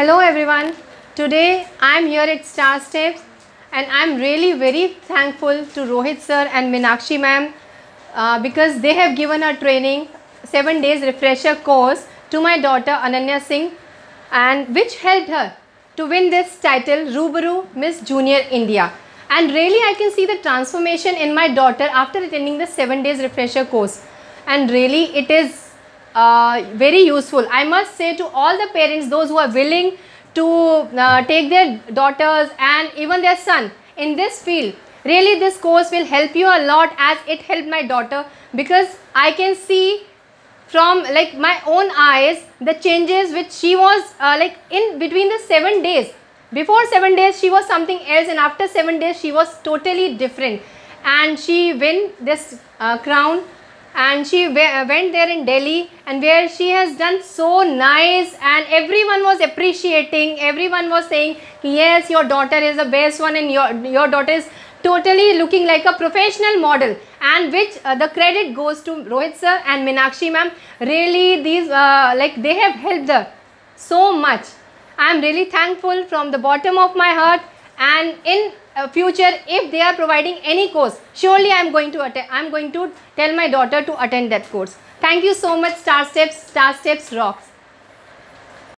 Hello everyone. Today I am here at Star Steps and I am really very thankful to Rohit sir and Meenakshi ma'am uh, because they have given a training 7 days refresher course to my daughter Ananya Singh and which helped her to win this title Rubaru Miss Junior India and really I can see the transformation in my daughter after attending the 7 days refresher course and really it is uh, very useful. I must say to all the parents, those who are willing to uh, take their daughters and even their son in this field, really this course will help you a lot as it helped my daughter because I can see from like my own eyes the changes which she was uh, like in between the 7 days. Before 7 days she was something else and after 7 days she was totally different and she win this uh, crown and she went there in Delhi and where she has done so nice and everyone was appreciating. Everyone was saying yes your daughter is the best one and your your daughter is totally looking like a professional model. And which uh, the credit goes to Rohit sir and Meenakshi ma'am. Really these uh, like they have helped her so much. I am really thankful from the bottom of my heart and in uh, future if they are providing any course surely i am going to attend i am going to tell my daughter to attend that course. Thank you so much star steps star steps rocks